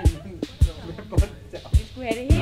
Vi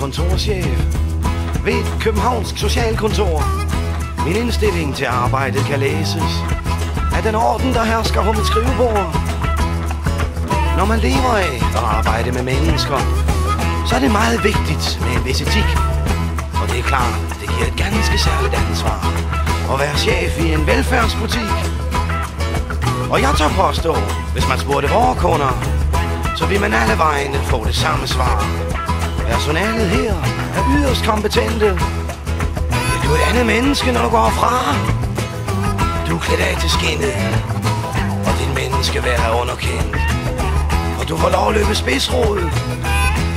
kontorchef ved et københavnsk socialkontor. Min indstilling til arbejdet kan læses af den orden, der hersker på mit skrivebord. Når man lever af at arbejde med mennesker, så er det meget vigtigt med en vis etik. Og det er klart, det giver et ganske særligt ansvar at være chef i en velfærdsbutik. Og jeg tør påstå, hvis man spurgte vores kunder, så vil man alle vegne få det samme svar. Personalet her er yderst kompetente. Vil du et andet menneske, når du går fra? Du er klædt af til skinnet, og din menneske være underkendt. Og du får lov at løbe spidsrod,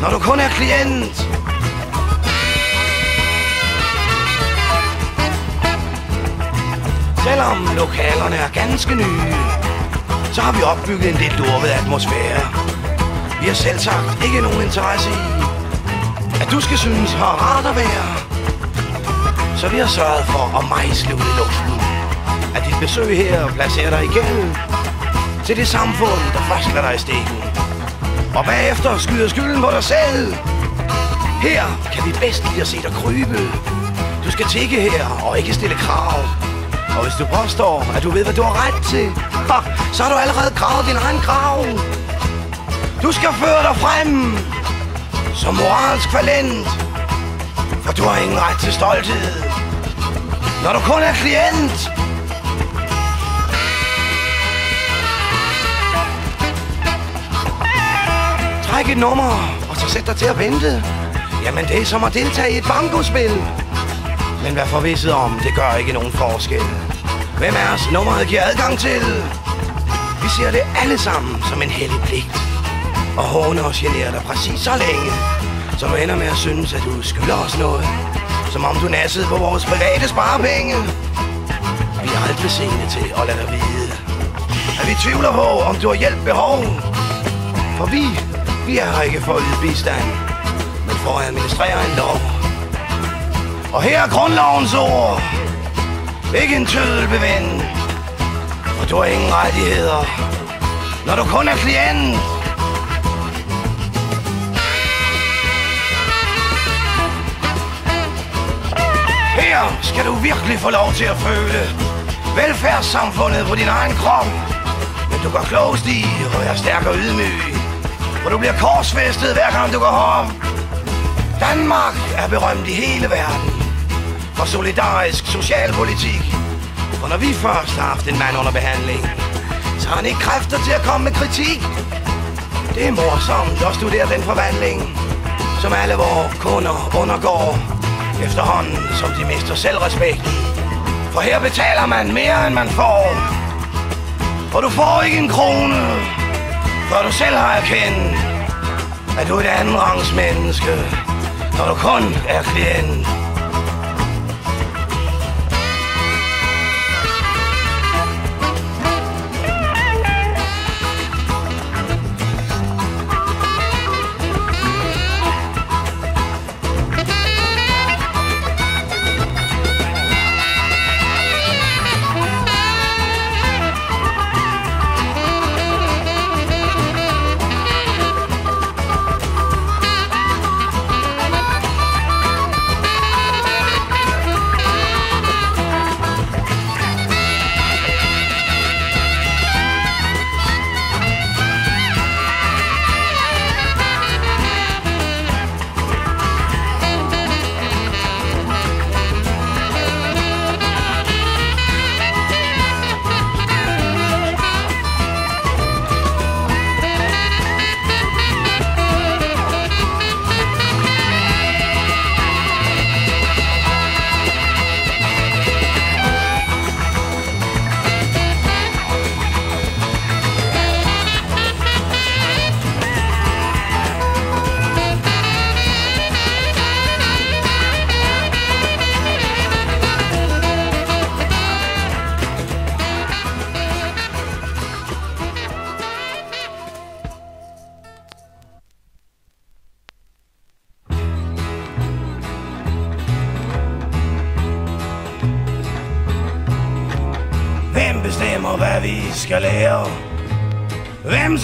når du kun er klient. Selvom lokalerne er ganske nye, så har vi opbygget en lidt lurvet atmosfære. Vi har selv sagt ikke nogen interesse i, du skal synes har rart at være. Så vi har sørget for at mejsle ud i luften, at dit besøg her placerer dig igen til det samfund, der først lader dig i stikken. Og bagefter skyder skylden på dig selv. Her kan vi bedst lide at se dig krybe. Du skal tikke her og ikke stille krav. Og hvis du påstår, at du ved, hvad du har ret til, ha, så har du allerede gravet din egen grav. Du skal føre dig frem som moralsk valent, for du har ingen ret til stolthed, når du kun er klient. Træk et nummer, og så sæt dig til at vente. Jamen, det er som at deltage i et bankospil. Men vær forvisset om, det gør ikke nogen forskel. Hvem er os nummeret giver adgang til? Vi ser det alle sammen som en hellig pligt. Og håne og generer dig præcis så længe, så du ender med at synes, at du skylder os noget. Som om du nassede på vores private sparepenge. Vi er aldrig sene til at lade dig vide, at vi tvivler på, om du har hjælp behov. For vi, vi er her ikke for at yde bistand, men for at administrere en lov. Og her er grundlovens ord. Ikke en tødelbevind. For du har ingen rettigheder, når du kun er klient. Her skal du virkelig få lov til at føle velfærdssamfundet på din egen krop. Men du går klogest i at være stærk og ydmyg. For du bliver korsfæstet hver gang du går op. Danmark er berømt i hele verden for solidarisk socialpolitik. For når vi først har haft en mand under behandling, så har han ikke kræfter til at komme med kritik. Det er morsomt at studere den forvandling, som alle vores kunder undergår efterhånden, som de mister selvrespekt. For her betaler man mere, end man får. Og du får ikke en krone, før du selv har erkendt, at du er et andenrangs menneske, når du kun er klient.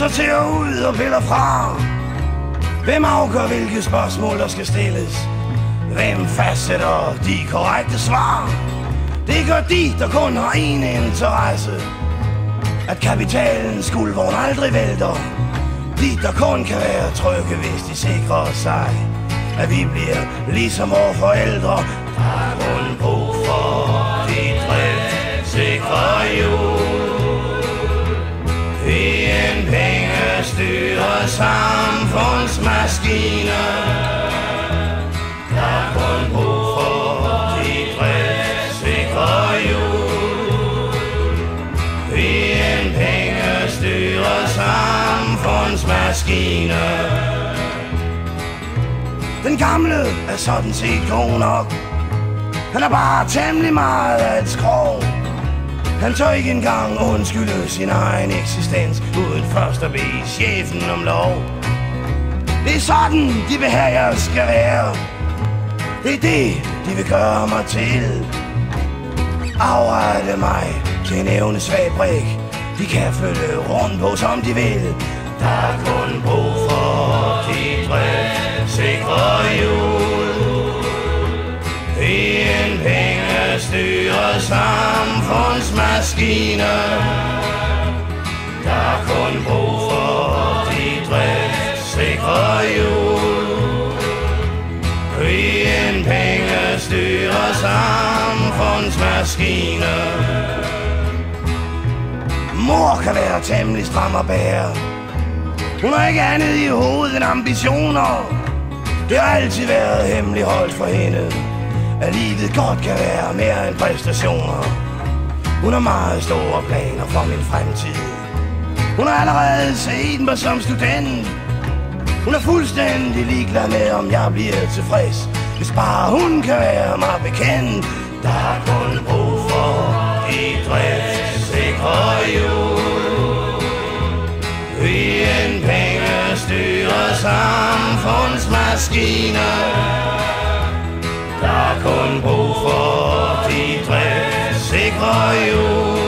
Sorterer ud og piller fra? Hvem afgør, hvilke spørgsmål, der skal stilles? Hvem fastsætter de korrekte svar? Det gør de, der kun har én interesse. At kapitalens guldvogn aldrig vælter. De, der kun kan være trygge, hvis de sikrer sig. At vi bliver ligesom vores forældre. Der er kun brug for de driftsikre jord. Pengestyret samfundsmaskiner Der er kun brug for de driftsikre jul. Vi er en pengestyret samfundsmaskine. Den gamle er sådan set god nok. Han er bare temmelig meget af et skrog. Han tør ikke engang undskylde sin egen eksistens, uden først at bede chefen om lov. Det er sådan, de vil have, jeg skal være. Det er det, de vil gøre mig til. Afrette mig til en evnesvag brik. De kan flytte rundt på, som de vil. Der er kun brug for de driftsikre jord styre samfundsmaskine. Der er kun brug for de driftsikre hjul. I en pengestyret samfundsmaskine. Mor kan være temmelig stram og bære. Hun har ikke andet i hovedet end ambitioner. Det har altid været hemmeligholdt for hende, at livet godt kan være mere end præstationer. Hun har meget store planer for min fremtid. Hun har allerede set mig som student. Hun er fuldstændig ligeglad med, om jeg bliver tilfreds. Hvis bare hun kan være mig bekendt. Der er kun brug for de driftsikre hjul. Vi en penge samfundsmaskiner fra hjul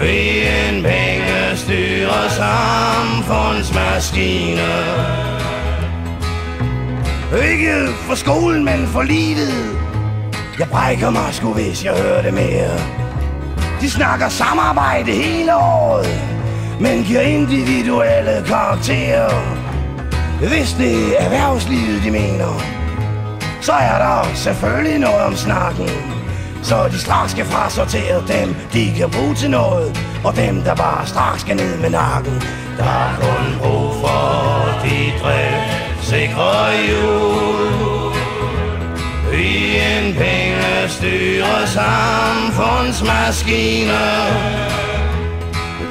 Vi en pengestyrer samfundsmaskiner. Ikke for skolen, men for livet. Jeg brækker mig sgu, hvis jeg hører det mere. De snakker samarbejde hele året Men giver individuelle karakterer. Hvis det er erhvervslivet, de mener Så er der selvfølgelig noget om snakken så de straks skal frasortere dem, de kan bruge til noget. Og dem, der bare straks skal ned med nakken. Der er kun brug for de drev sikre jul. I en pengestyret samfundsmaskine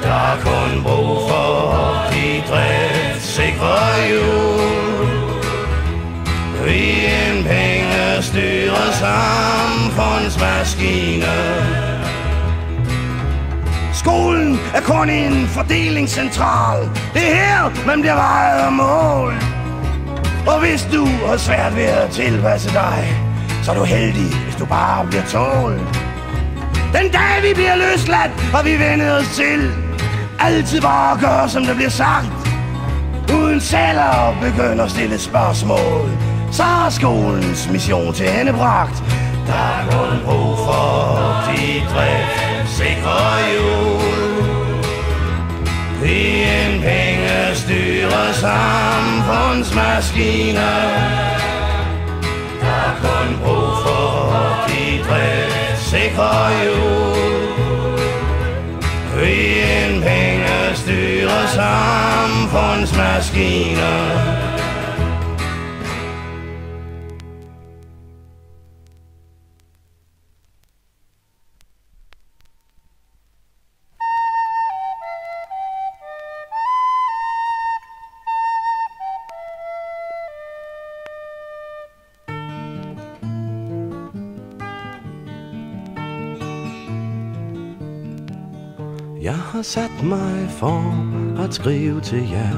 Der er kun brug for de driftsikre hjul I en samfundsmaskine Skolen er kun en fordelingscentral. Det er her, man bliver vejet og målt. Og hvis du har svært ved at tilpasse dig Så er du heldig, hvis du bare bliver tålt. Den dag vi bliver løsladt, og vi vender os til. Altid bare at gøre, som der bliver sagt. Uden selv at begynde at stille spørgsmål. Så er skolens mission til hende bragt Der er kun brug for de driftsikre jul. I en pengestyret samfundsmaskine. Der er kun brug for de driftsikre jul. I en pengestyret samfundsmaskiner har sat mig for at skrive til jer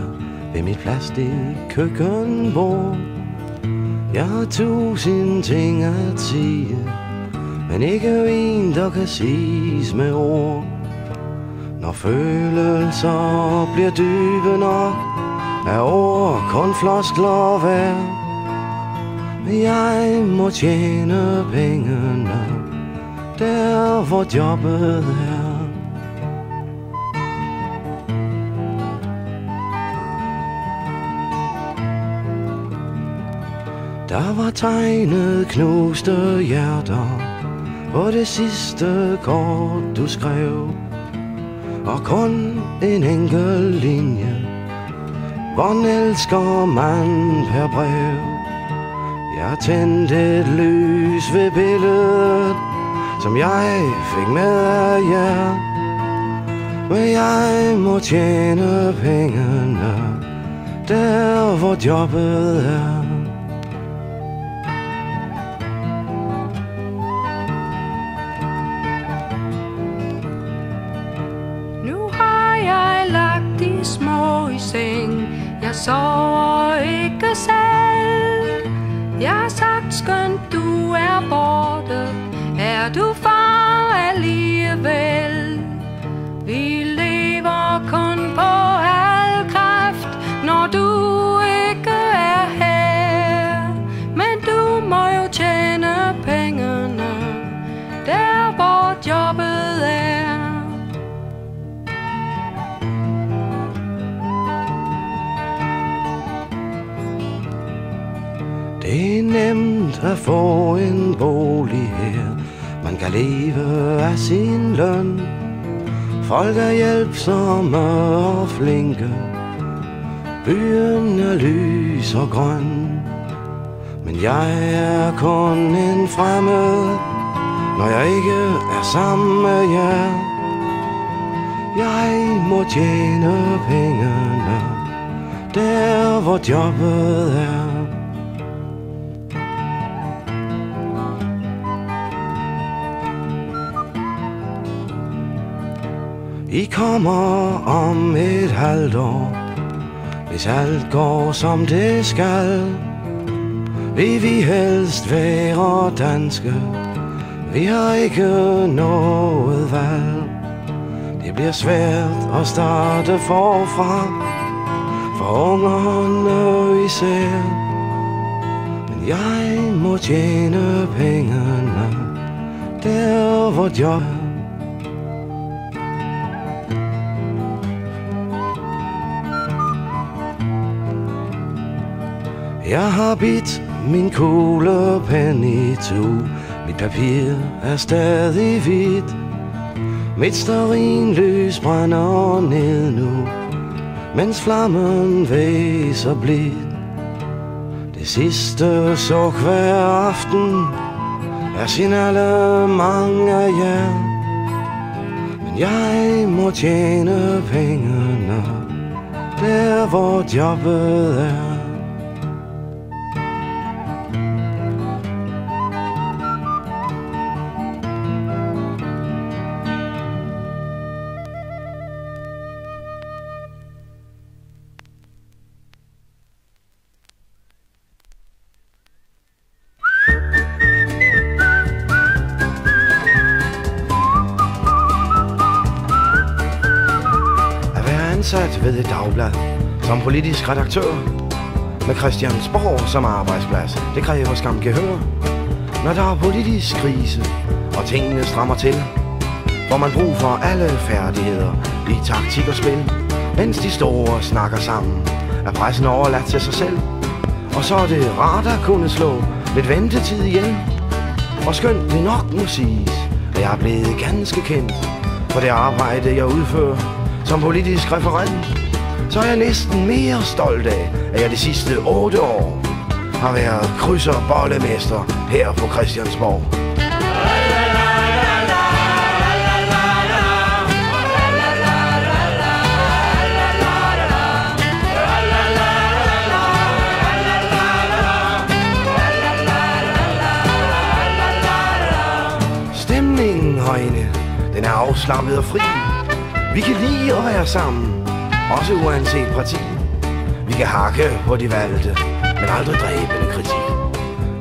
ved mit plastik køkkenbord. Jeg har tusind ting at sige, men ikke en, der kan siges med ord. Når følelser bliver dybe nok, er ord kun floskler værd. Men jeg må tjene pengene, der hvor jobbet er. Der var tegnet knuste hjerter på det sidste kort du skrev. Og kun en enkelt linje. Hvordan elsker man per brev? Jeg tændte et lys ved billedet Som jeg fik med af jer. Men jeg må tjene pengene Der hvor jobbet er. Sover ikke selv. Jeg har sagt, skønt du er borte. Er du far alligevel? Vi lever kun på al kraft Når du ikke er her. Men du må jo tjene pengene. Der hvor jobbet at få en bolig her. Man kan leve af sin løn. Folk er hjælpsomme og flinke. Byen er lys og grøn. Men jeg er kun en fremmed Når jeg ikke er sammen med jer. Jeg må tjene pengene Der hvor jobbet er. I kommer om et halvt år Hvis alt går som det skal. Vil vi helst være danske. Vi har ikke noget valg. Det bliver svært at starte forfra For ungerne især. Men jeg må tjene pengene Der hvor job Jeg har bidt min kuglepen i to. Mit papir er stadig hvidt. Mit starinlys brænder ned nu Mens flammen væser blidt. Det sidste suk hver aften Er sin alle mange af jer Men jeg må tjene pengene Der hvor jobbet er. Politisk redaktør med Christiansborg som arbejdsplads, det kræver skam gehør. Når der er politisk krise, og tingene strammer til, Hvor man brug for alle færdigheder i taktik og spil. Mens de store snakker sammen, er pressen overladt til sig selv. Og så er det rart at kunne slå lidt ventetid ihjel. Og skønt det nok må siges, at jeg er blevet ganske kendt for det arbejde, jeg udfører som politisk referent, så er jeg næsten mere stolt af, at jeg de sidste otte år har været krydser bollemester her på Christiansborg. Stemningen herinde, den er afslappet og fri. Vi kan lide at være sammen, også uanset parti. Vi kan hakke på de valgte, men aldrig dræbende kritik.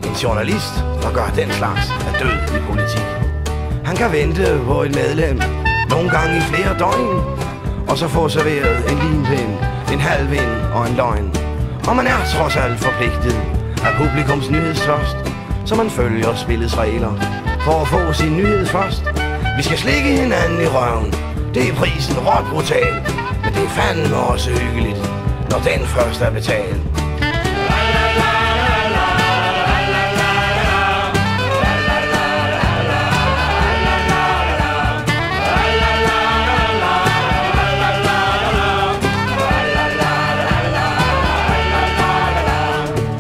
En journalist, der gør den slags, er død i politik. Han kan vente på et medlem, nogle gange i flere døgn, og så få serveret en limpind, en halv vind og en løgn. Og man er trods alt forpligtet af publikums nyhedstørst, så man følger spillets regler for at få sin nyhed først. Vi skal slikke hinanden i røven, det er prisen råt brutal, det er fandme også hyggeligt, når den først er betalt.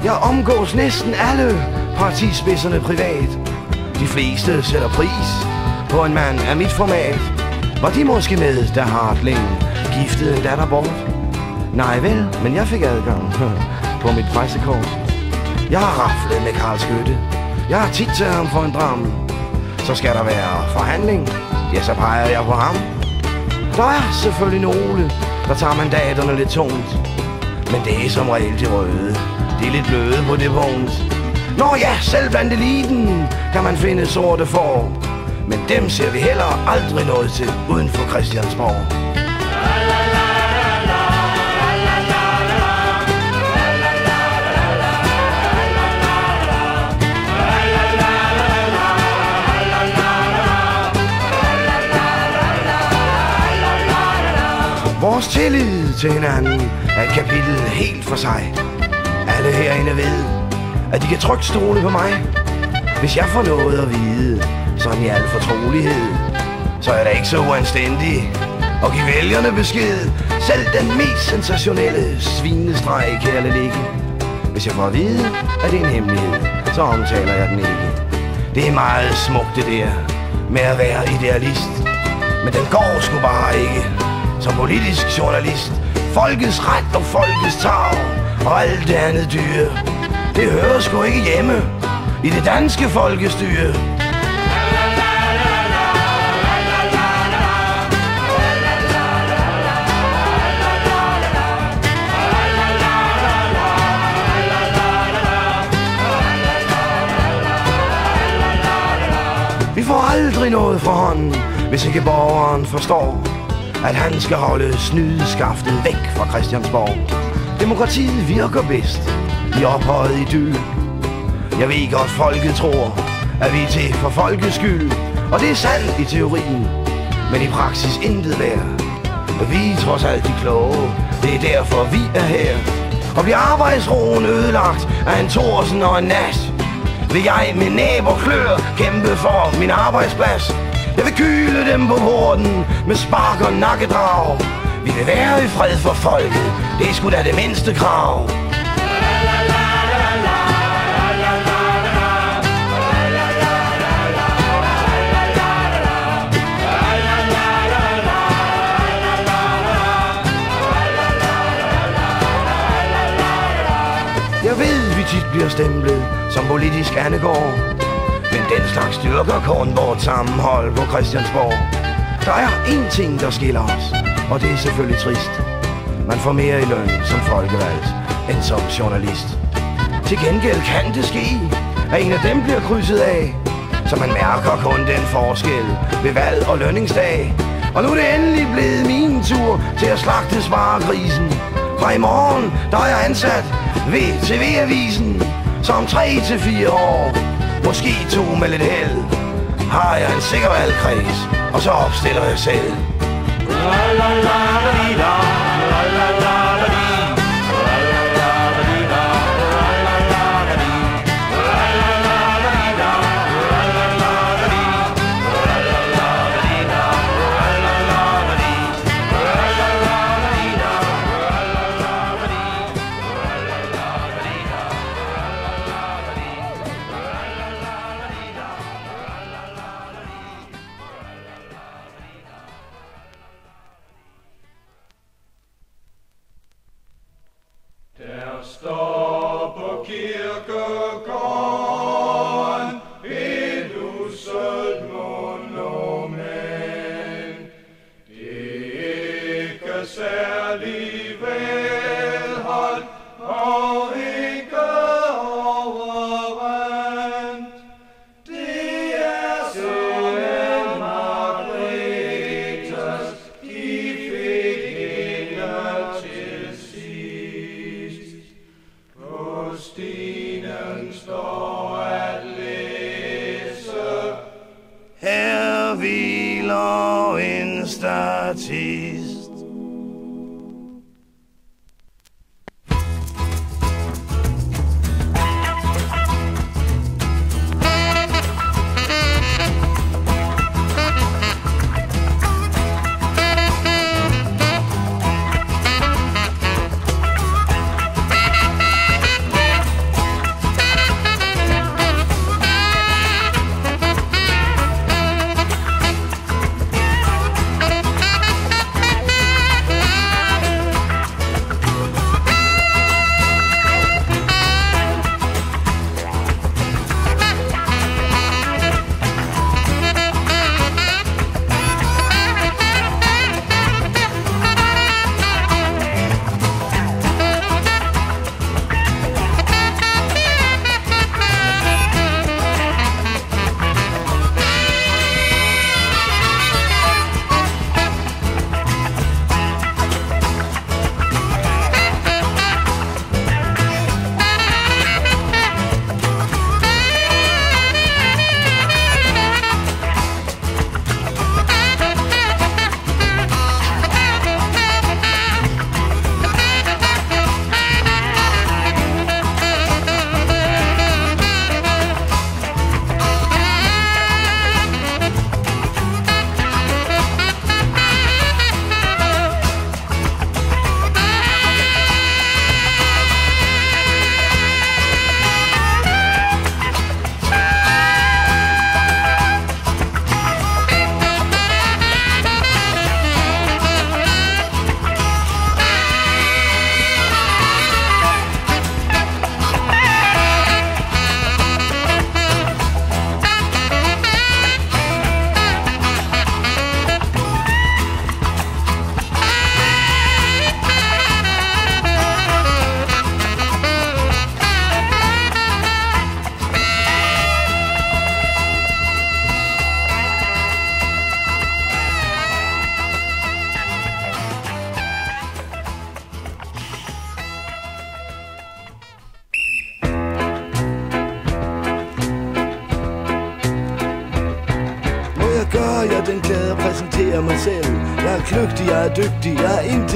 Jeg omgås næsten alle partispidserne privat. De fleste sætter pris på en mand af mit format. Var de måske med, der har længe Skiftede en datter bort? Nej vel, men jeg fik adgang på mit pressekort. Jeg har raflet med Karl Skytte. Jeg har tit taget ham for en dram. Så skal der være forhandling. Ja, så peger jeg på ham. Der er selvfølgelig nogle, der tager mandaterne lidt tungt. Men det er som regel de røde. De er lidt bløde på det punkt. Nå ja, selv blandt eliten kan man finde sorte får. Men dem ser vi heller aldrig noget til uden for Christiansborg. Vores tillid til hinanden er et kapitel helt for sig. Alle herinde ved, at de kan trygt stole på mig. Hvis jeg får noget at vide, sådan i al fortrolighed, så er det ikke så uanstændigt og give vælgerne besked. Selv den mest sensationelle svinestreg kan jeg ligge. Hvis jeg får at vide, at det er en hemmelighed, så omtaler jeg den ikke. Det er meget smukt det der med at være idealist. Men den går sgu bare ikke som politisk journalist. Folkets ret og folkets tag og alt det andet dyre. Det hører sgu ikke hjemme i det danske folkestyre. Aldrig noget for hånden, hvis ikke borgeren forstår, at han skal holde snydeskaftet væk fra Christiansborg. Demokratiet virker bedst i ophøjet i. Jeg ved godt, folket tror, at vi er til for folkets skyld. Og det er sandt i teorien, men i praksis intet værd. Vi er trods alt de kloge, det er derfor vi er her. Og bliver arbejdsroen ødelagt af en Thorsen og en Nash, vil jeg med næb og klør kæmpe for min arbejdsplads. Jeg vil kyle dem på horden med spark og nakkedrag. Vi vil være i fred for folket, det er sgu da det mindste krav. Jeg ved, vi tit bliver stemplet som politisk andegård. Men den slags styrker kun vort sammenhold på Christiansborg. Der er én ting, der skiller os, og det er selvfølgelig trist. Man får mere i løn som folkevalgt end som journalist. Til gengæld kan det ske, at en af dem bliver krydset af. Så man mærker kun den forskel ved valg og lønningsdag. Og nu er det endelig blevet min tur til at slagte sparegrisen. Fra i morgen, der er jeg ansat ved TV-avisen. Så om 3 til 4 år, måske to med lidt held, har jeg en sikker valgkreds, og så opstiller jeg selv. La la la la la la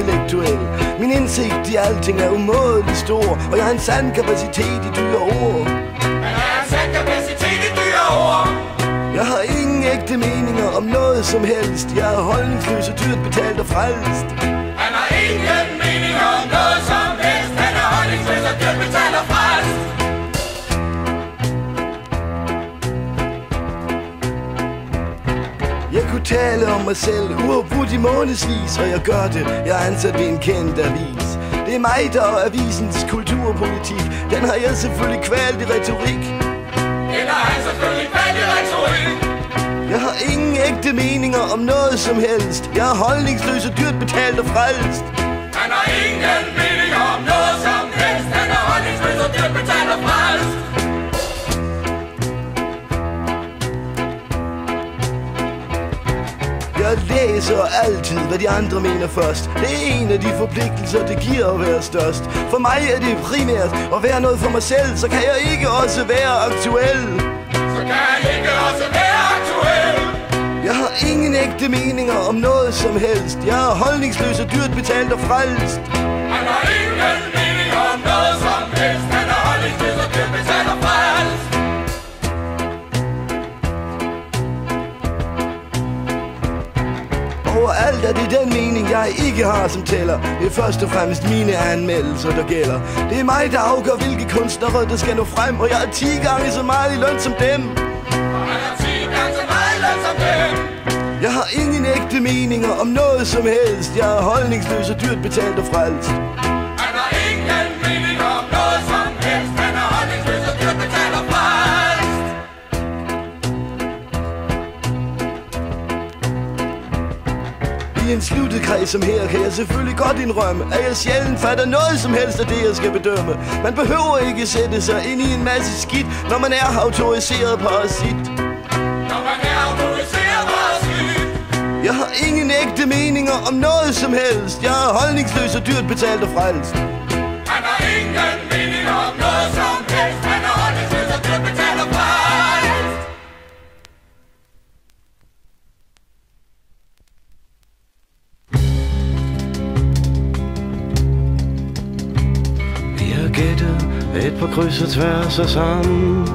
intellektuel. Min indsigt i alting er umådeligt stor Og jeg har en sand kapacitet i dyre ord. Jeg har ingen ægte meninger om noget som helst. Jeg er holdningsløs og dyrt betalt og frelst. Han har ingen mening om noget som helst. Han er holdningsløs og dyrt betalt og frelst kunne tale om mig selv. Uafbrudt i månedsvis Og jeg gør det, jeg er ansat ved en kendt avis. Det er mig, der er avisens kulturpolitik. Den har jeg selvfølgelig kvalt i retorik. Den har han selvfølgelig valgt i retorik. Jeg har ingen ægte meninger om noget som helst. Jeg er holdningsløs og dyrt betalt og frelst. Han har ingen mening om noget som helst. Han er holdningsløs og dyrt betalt og frelst Jeg læser altid, hvad de andre mener først. Det er en af de forpligtelser, det giver at være størst. For mig er det primært at være noget for mig selv Så kan jeg ikke også være aktuel. Så kan han ikke også være aktuel. Jeg har ingen ægte meninger om noget som helst. Jeg er holdningsløs og dyrt betalt og frelst. Han har ingen Overalt er det den mening, jeg ikke har, som tæller. Det er først og fremmest mine anmeldelser, der gælder. Det er mig, der afgør, hvilke kunstnere, der skal nå frem Og jeg er 10 gange så meget i løn som dem. Og han har 10 gange så meget løn som dem. Jeg har ingen ægte meninger om noget som helst. Jeg er holdningsløs og dyrt betalt og frelst I en sluttet kreds som her kan jeg selvfølgelig godt indrømme At jeg sjældent fatter noget som helst af det, jeg skal bedømme. Man behøver ikke sætte sig ind i en masse skidt Når man er autoriseret parasit. Når man er autoriseret skyde Jeg har ingen ægte meninger om noget som helst. Jeg er holdningsløs og dyrt betalt og frelst. Han har ingen mening om noget kryds og tværs og sammen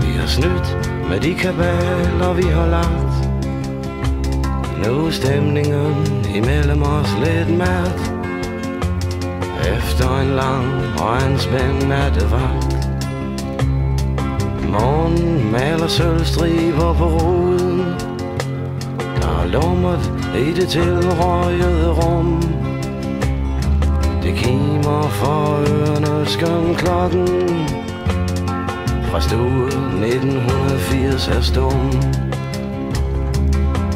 Vi har snydt med de kabaler vi har lagt. Nu er stemningen imellem os lidt mat Efter en lang og en spændende nattevagt. Morgen maler sølvstriber på ruden. Der er lummet i det tilrøjede rum det kimer for ørerne skøn klokken. Fra stue 1980 er stum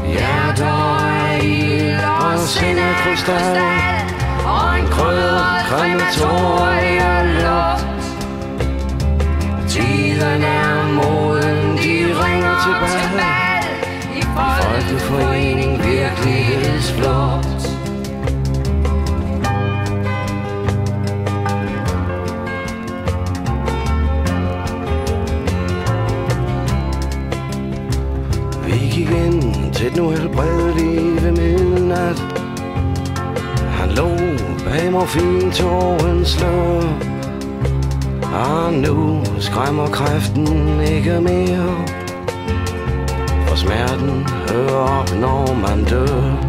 Hjerter er ild og sind er krystal. Og en krødret krematorieluft Tiden er moden, de ringer til bal I Folkeforening virkelighedsflugt gik ind til den uhelbredelige ved midnat. Han lå bag morfintårens slå. Og nu skræmmer kræften ikke mere. For smerten hører op, når man dør.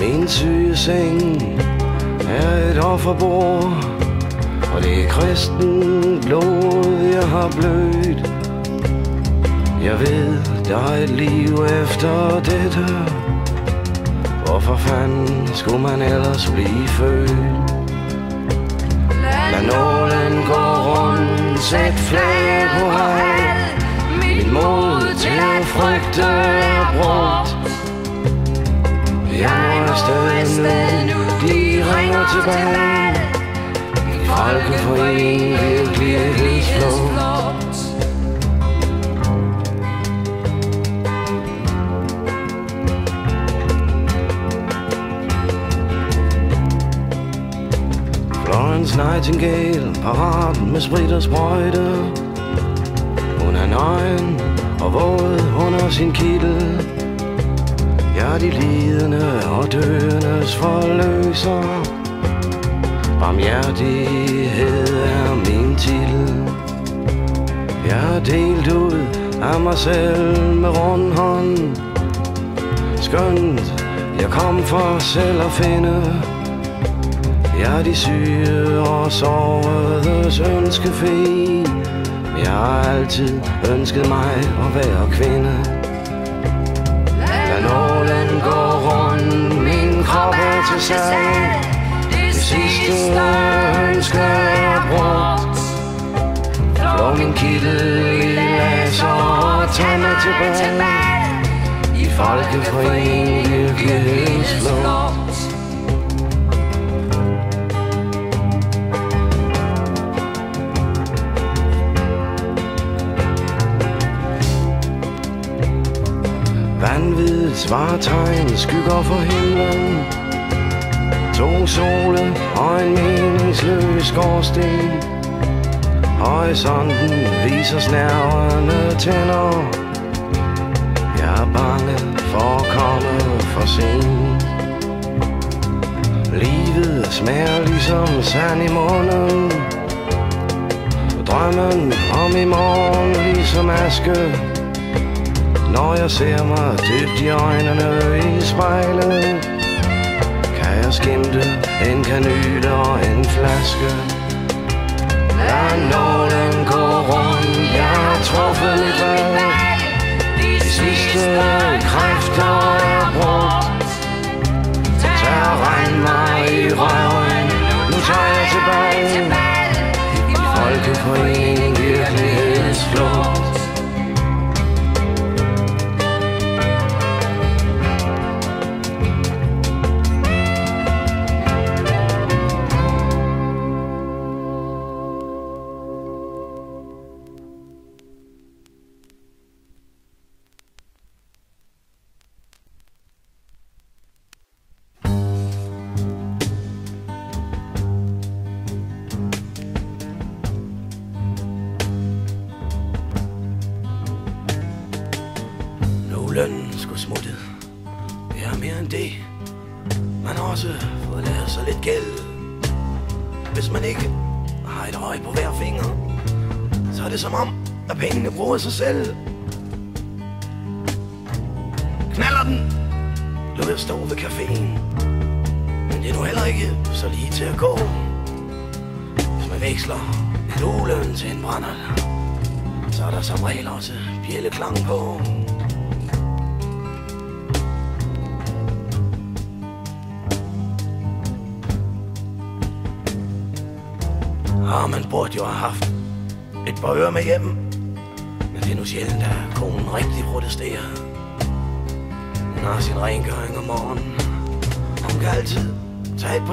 Min syge seng er et offerbord. Og det er kristen blod, jeg har blødt. Jeg ved, der et liv efter dette Hvorfor fanden skulle man ellers blive født? Lad nålen gå rundt, sæt flag på hej Mit mod til at frygte er brugt. Jeg må afsted nu, de ringer tilbage. I Folkeforeningen virkelighedsflugt Florence Nightingale Parat med sprit og sprøjte Hun er nøgen og våd under sin kittel. Ja, de lidende og døendes forløser. Barmhjertighed er min titel. Jeg er delt ud af mig selv med rund hånd. Skønt, jeg kom for selv at finde. Jeg er de syge og såredes ønskefri. Jeg har altid ønsket mig at være kvinde. Lad nålen gå rundt, min krop er til salg. Det sidste ønske er brugt. Flå min kittel i laser og tag mig tilbage. I folkeforening flugt svartegn skygger for himlen. To sole og en meningsløs skorsten. Horisonten viser snærende tænder. Jeg er bange for at komme for sent. Livet smager ligesom sand i munden. Drømmen om i morgen ligesom aske når jeg ser mig dybt i øjnene i spejlet Kan jeg skimte en kanyle og en flaske. Lad nålen gå rundt, jeg har truffet mit valg. De sidste kræfter er brugt. Tag og regn mig i røven, nu tager jeg tilbage. I folkeforening virkelighedsflugt pengene bruger sig selv.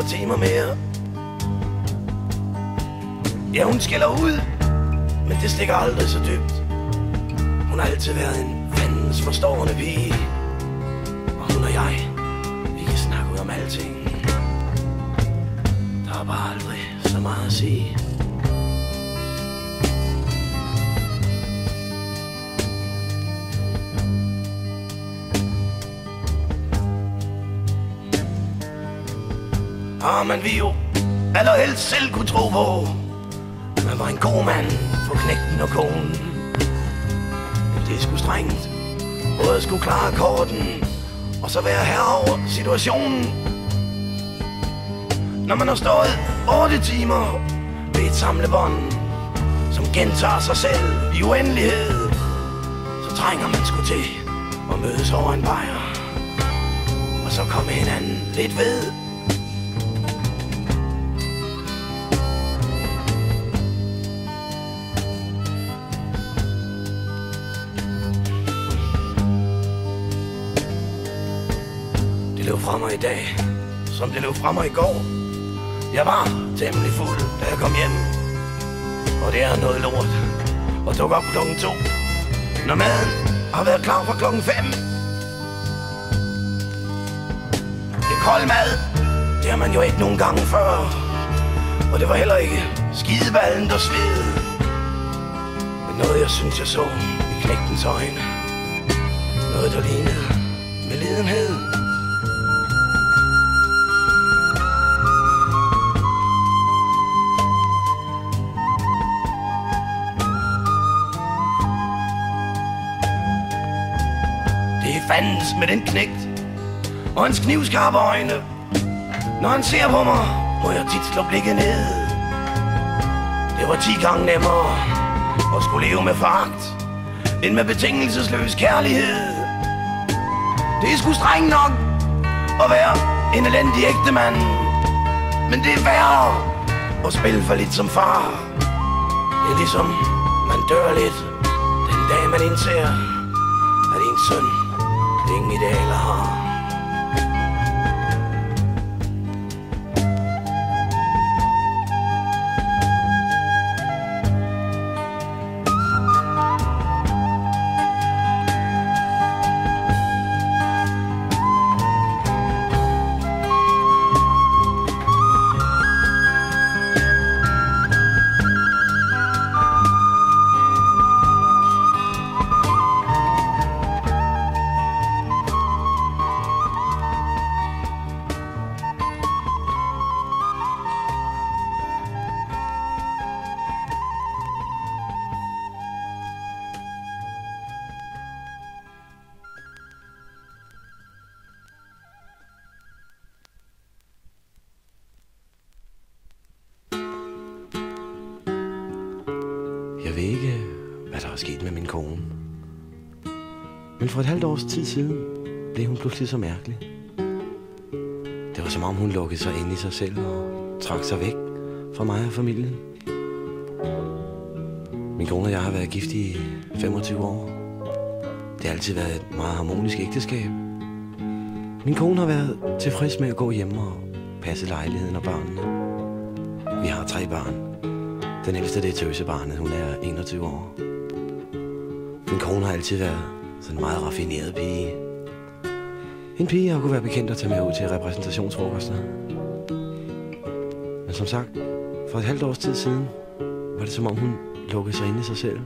Timer mere. Ja, hun skiller ud, men det stikker aldrig så dybt. Hun har altid været en fandens forstående pige. Og hun og jeg, vi kan snakke ud om alting. Der er bare aldrig så meget at sige. Man vi jo allerhelst selv kunne tro på, at man var en god mand for knægten og konen. Men det er sgu strengt. Både at skulle klare korten, og så være herre over situationen. Når man har stået 8 timer ved et samlebånd, som gentager sig selv i uendelighed, så trænger man sgu til at mødes over en bajer. Og så komme hinanden lidt ved. Det i dag, som det løb fra mig i går. Jeg var temmelig fuld, da jeg kom hjem. Og det er noget lort. Og dukke op klokken to. Når maden har været klar fra klokken 5. Det er kold mad. Det har man jo ikke nogen gange før. Og det var heller ikke skideballen, der sved. Men noget, jeg synes, jeg så i knægtens øjne. Noget, der lignede med lidenhed. Fandens med den knægt og hans knivskarpe øjne. Når han ser på mig, må jeg tit slå blikket ned. Det var ti gange nemmere at skulle leve med foragt, end med betingelsesløs kærlighed. Det er sgu streng nok at være en elendig ægte mand. Men det er værre at spille for lidt som far. Det er ligesom, man dør lidt den dag man indser, at ens søn ingen idealer har. Jeg sket med min kone. Men for et halvt års tid siden blev hun pludselig så mærkelig. Det var som om hun lukkede sig ind i sig selv og trak sig væk fra mig og familien. Min kone og jeg har været gift i 25 år. Det har altid været et meget harmonisk ægteskab. Min kone har været tilfreds med at gå hjem og passe lejligheden og børnene. Vi har tre børn. Den ældste det er tøsebarnet, hun er 21 år. Min kone har altid været sådan en meget raffineret pige. En pige, jeg kunne være bekendt at tage med ud til repræsentationsfrokoster. Men som sagt, for et halvt års tid siden, var det som om hun lukkede sig ind i sig selv.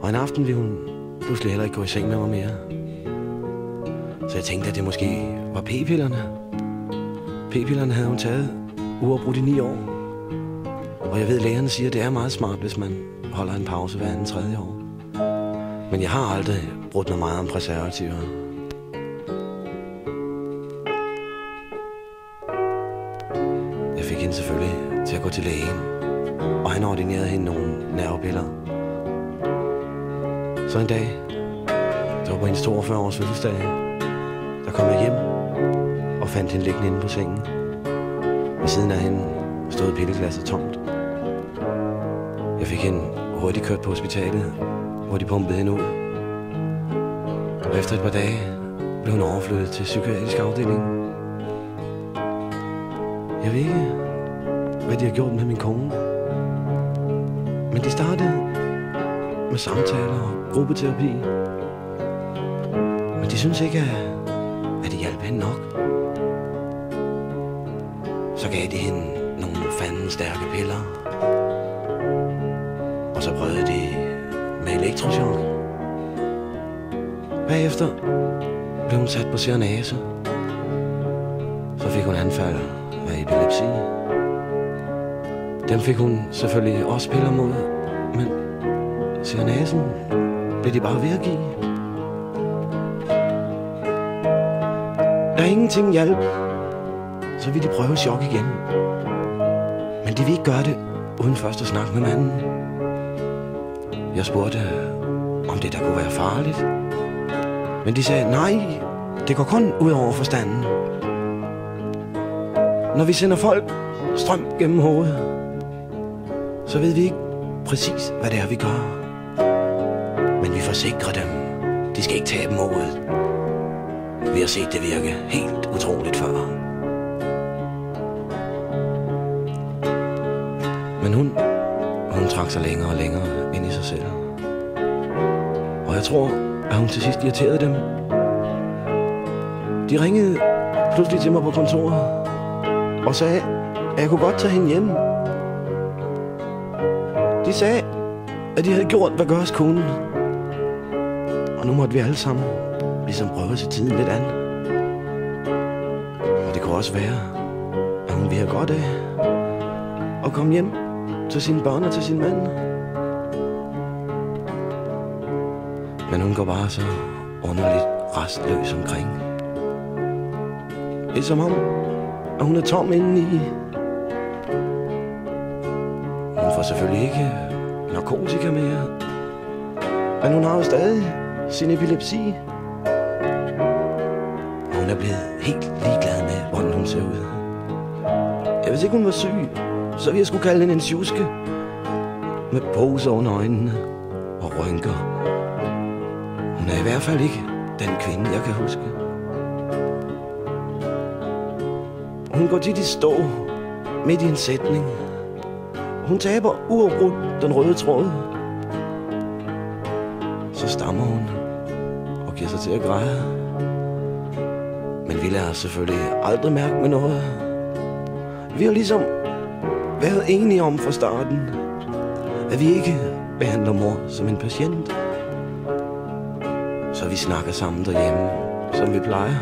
Og en aften ville hun pludselig heller ikke gå i seng med mig mere. Så jeg tænkte, at det måske var p-pillerne. P-pillerne havde hun taget uafbrudt i ni år. Og jeg ved, at lægerne siger, at det er meget smart, hvis man holder en pause hver anden tredje år. Men jeg har aldrig brugt mig meget om preservativer. Jeg fik hende selvfølgelig til at gå til lægen, og han ordinerede hende nogle nervepiller. Så en dag, det var på hendes 42 års fødselsdag, der kom jeg hjem og fandt hende liggende inde på sengen. Ved siden af hende stod pilleglasset tomt. Jeg fik hende hurtigt kørt på hospitalet, hvor de pumpede hende ud. Og efter et par dage blev hun overflyttet til psykiatrisk afdeling. Jeg ved ikke, hvad de har gjort med min kone. Men de startede med samtaler og gruppeterapi. Men de synes ikke, at, at det hjalp hende nok. Så gav de hende nogle fanden stærke piller. Med elektrochok. Bagefter blev hun sat på serenase. Så fik hun anfald af epilepsi. Dem fik hun selvfølgelig også piller mod, men serenasen blev de bare ved at give. Der ingenting hjalp, så ville de prøve chok igen. Men de ville ikke gøre det, uden først at snakke med manden. Jeg spurgte, om det der kunne være farligt. Men de sagde, nej, det går kun ud over forstanden. Når vi sender folk strøm gennem hovedet, så ved vi ikke præcis, hvad det er, vi gør. Men vi forsikrer dem. De skal ikke tabe modet. Vi har set det virke helt utroligt før. Men hun, hun trak sig længere og længere ind i sig selv. Jeg tror, at hun til sidst irriterede dem. De ringede pludselig til mig på kontoret og sagde, at jeg kunne godt tage hende hjem. De sagde, at de havde gjort, hvad gøres kunne. Og nu måtte vi alle sammen ligesom prøve at se tiden lidt an. Og det kunne også være, at hun ville have godt af at komme hjem til sine børn og til sin mand. Men hun går bare så underligt restløs omkring. Det er som om, at hun er tom indeni. Hun får selvfølgelig ikke narkotika mere. Men hun har jo stadig sin epilepsi. Og hun er blevet helt ligeglad med, hvordan hun ser ud. Ja, hvis ikke hun var syg, så ville jeg skulle kalde hende en tjuske. Med poser under øjnene og rynker. Er i hvert fald ikke den kvinde, jeg kan huske. Hun går tit i stå midt i en sætning. Hun taber uafbrudt den røde tråd. Så stammer hun og giver sig til at græde. Men vi lader os selvfølgelig aldrig mærke med noget. Vi har ligesom været enige om fra starten, at vi ikke behandler mor som en patient. Snakker sammen derhjemme, som vi plejer.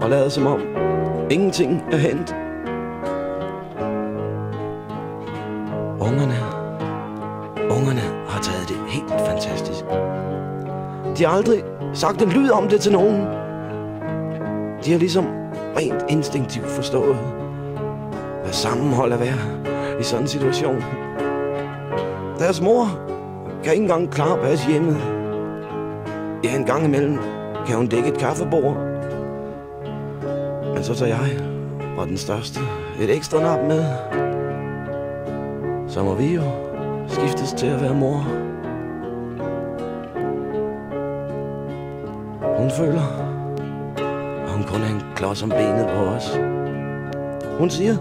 Og lader som om ingenting er hent. Ungerne, ungerne har taget det helt fantastisk. De har aldrig sagt en lyd om det til nogen. De har ligesom rent instinktivt forstået, hvad sammenhold er værd i sådan en situation. Deres mor kan ikke engang klare passe hjemmet. Ja, en gang imellem kan hun dække et kaffebord. Men så tager jeg og den største et ekstra nap med. Så må vi jo skiftes til at være mor. Hun føler, at hun kun er en klods om benet på os. Hun siger,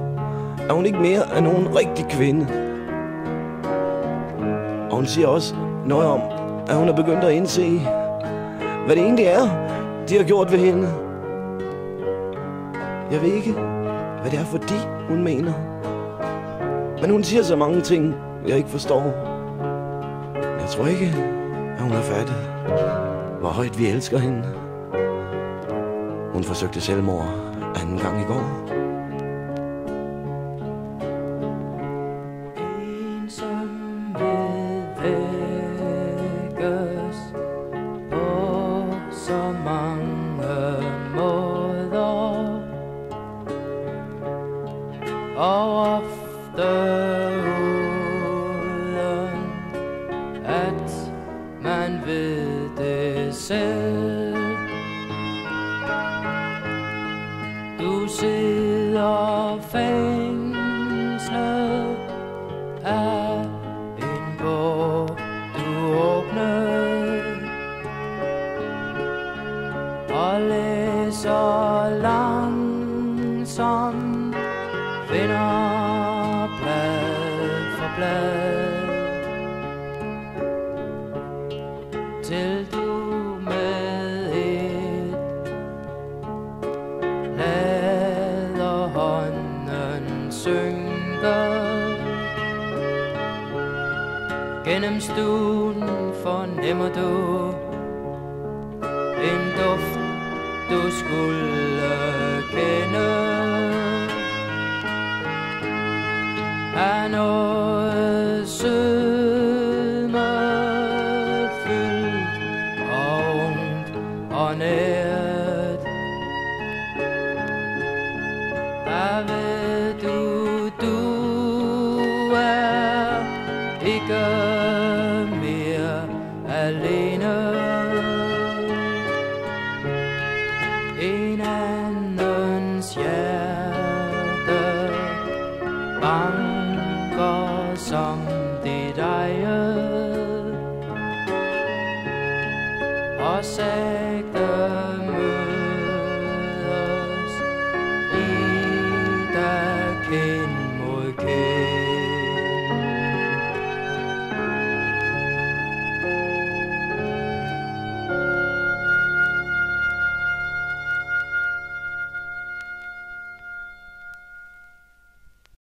at hun ikke mere er nogen rigtig kvinde. Og hun siger også noget om, at hun er begyndt at indse, hvad det egentlig er, de har gjort ved hende. Jeg ved ikke, hvad det er, fordi hun mener. Men hun siger så mange ting, jeg ikke forstår. Jeg tror ikke, at hun har fattet, hvor højt vi elsker hende. Hun forsøgte selvmord anden gang i går. Til du med et lader hånden synke Gennem stuen fornemmer du en duft, du skulle